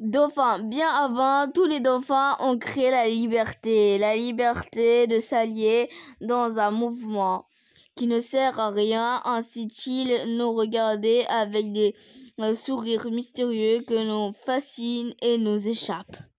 dauphins. Bien avant, tous les dauphins ont créé la liberté, la liberté de s'allier dans un mouvement qui ne sert à rien, ainsi-t-il nous regarder avec des euh, sourires mystérieux que nous fascinent et nous échappent.